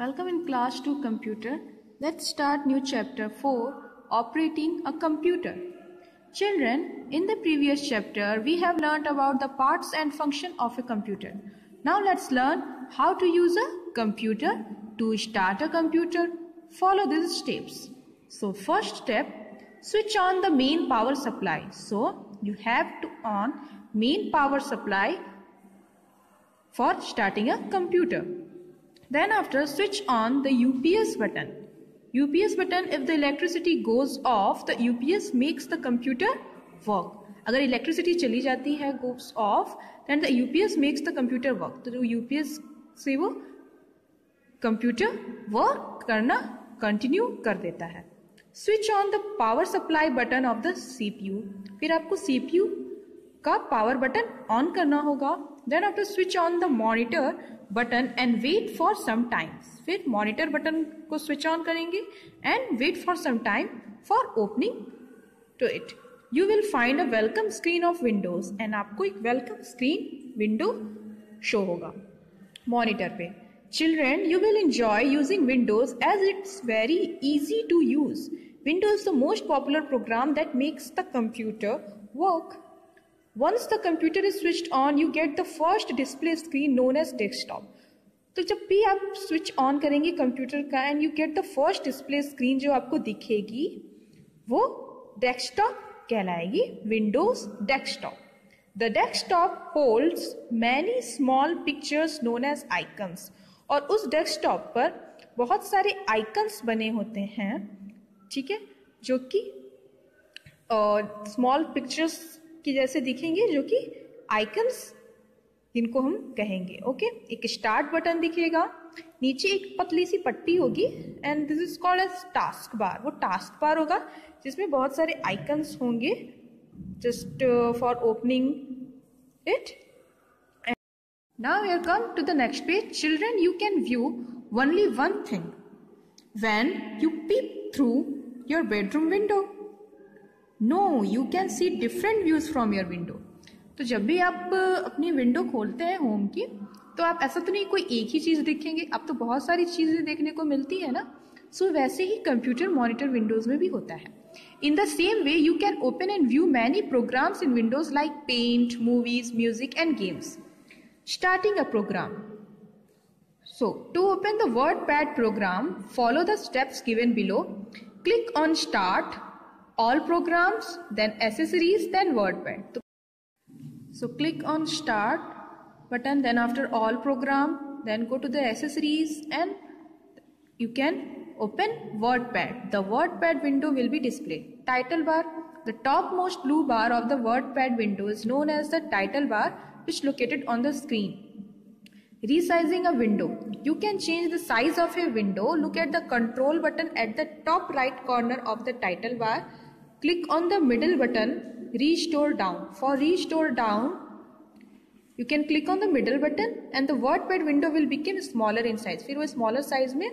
Welcome in class 2 computer. Let's start new chapter 4 operating a computer. Children, in the previous chapter we have learned about the parts and function of a computer. Now let's learn how to use a computer. To start a computer, follow these steps. So first step, switch on the main power supply. So you have to on main power supply for starting a computer. Then after, switch on the UPS button. UPS button, if the electricity goes off, the UPS makes the computer work. अगर electricity चली जाती है goes off then the UPS makes the computer work तो UPS से वो computer work करना continue कर देता है switch on the power supply button off the CPU फिर आपको सीपीयू का पावर बटन ऑन करना होगा then after switch on the monitor button and wait for some time फिर मॉनिटर बटन को स्विच ऑन करेंगे and wait for some time for opening to it you will find a welcome screen of Windows and आपको एक welcome screen window show होगा monitor पे. Children you will enjoy using Windows as it's very easy to use Windows is the most popular program that makes the computer work. Once the computer is switched on, you get the first display screen known as desktop. तो जब भी आप switch on करेंगे computer का and you get the first display screen जो आपको दिखेगी वो डेस्कटॉप कहलाएगी Windows desktop the desktop holds many small pictures known as icons और उस डेस्कटॉप पर बहुत सारे आइकन्स बने होते हैं ठीक है? जो कि स्मॉल पिक्चर्स की जैसे दिखेंगे जो कि आइकन्स इनको हम कहेंगे ओके एक स्टार्ट बटन दिखेगा, नीचे एक पतली सी पट्टी होगी and this is called as task bar वो टास्क बार होगा, जिसमें बहुत सारे आइकन्स होंगे just for opening it now your come to the next page children you can view only one thing when you peep through your bedroom window no you can see different views from your window तो जब भी आप अपनी window खोलते हैं home की तो आप ऐसा तो नहीं कोई एक ही चीज़ देखेंगे। अब तो बहुत सारी चीज़ें देखने को मिलती है ना। सो so, वैसे ही कंप्यूटर मॉनिटर विंडोज़ में भी होता है। In the same way you can open and view many programs in Windows like paint movies music and games starting a program So, to open the WordPad program, follow the steps given below. Click on Start, all programs, then accessories, then WordPad. So click on start button, then after all program, then go to the accessories and you can open WordPad. The WordPad window will be displayed. Title bar, the topmost blue bar of the WordPad window is known as the title bar which located on the screen. Resizing a window. You can change the size of a window. Look at the control button at the top right corner of the title bar Click on the middle button, restore down. For restore down, you can click on the middle button and the WordPad window will become smaller in size. फिर वो smaller size में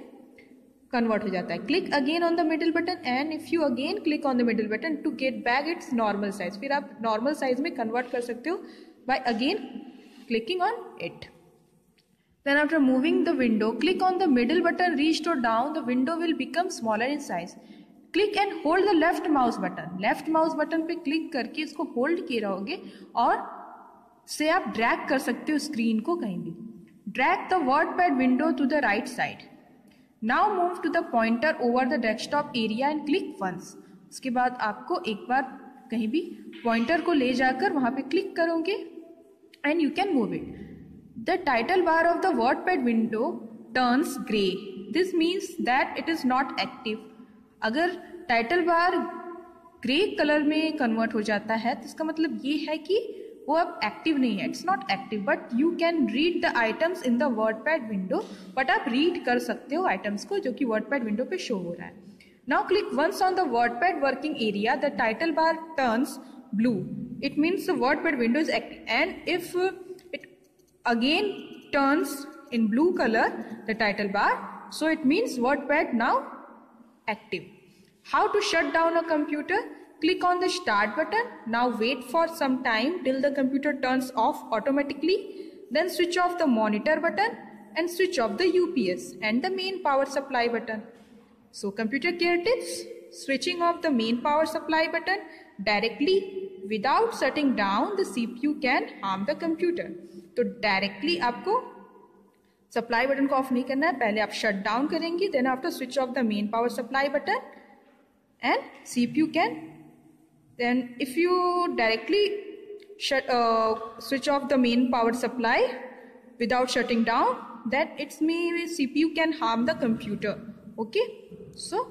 convert हो जाता है Click again on the middle button and if you again click on the middle button to get back its normal size. फिर आप normal size में convert कर सकते हो by again clicking on it. Then after moving the window, click on the middle button, restore down, the window will become smaller in size. Click and hold the left mouse button. Left mouse button पे click करके इसको hold किए रहोगे और से आप drag कर सकते हो स्क्रीन को कहीं भी। Drag the WordPad window to the right side. Now move to the pointer over the desktop area and click once. उसके बाद आपको एक बार कहीं भी पॉइंटर को ले जाकर वहाँ पे क्लिक करोगे and you can move it. The title bar of the WordPad window turns grey. This means that it is not active. अगर टाइटल बार ग्रे कलर में कन्वर्ट हो जाता है तो इसका मतलब ये है कि वो अब एक्टिव नहीं है. It's not active but you can read the items in the WordPad window but आप रीड कर सकते हो आइटम्स को जो कि वर्ड पैड विंडो पे शो हो रहा है. Now click once on the WordPad working area the title bar turns blue it means the WordPad window is active and if it again turns in blue color, the title bar, so it means wordpad now active. How to shut down a computer? Click on the start button. Now wait for some time till the computer turns off automatically. Then switch off the monitor button. and switch off the UPS and the main power supply button. So computer care tips, switching off the main power supply button directly without shutting down the CPU can harm the computer. तो directly आपको supply button को off नहीं करना है। पहले आप shut down करेंगी then after switch off the main power supply button and C P U can then if you directly switch off the main power supply without shutting down that it's me C P U can harm the computer okay so